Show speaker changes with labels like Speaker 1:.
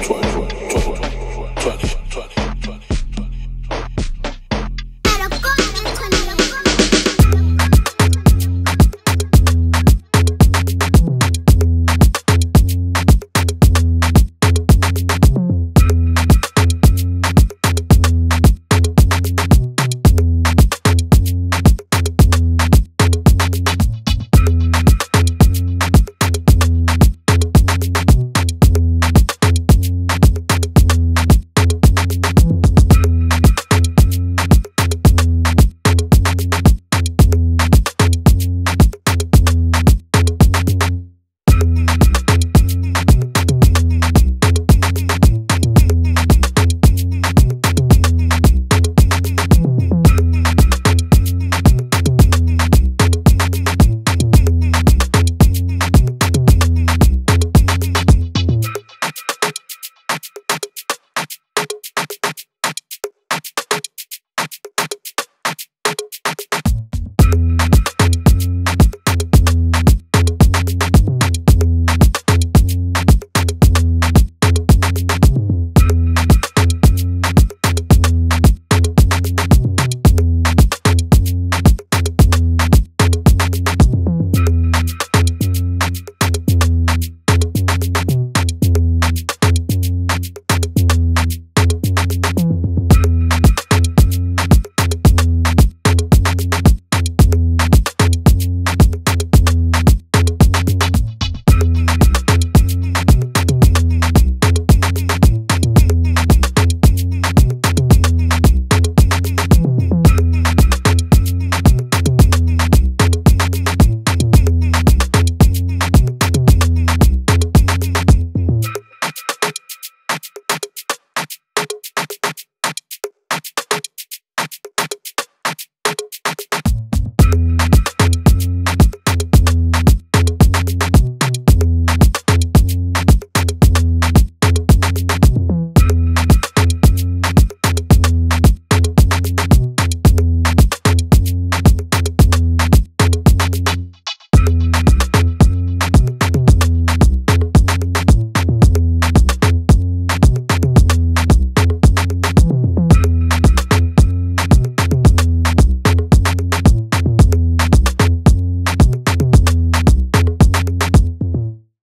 Speaker 1: 转.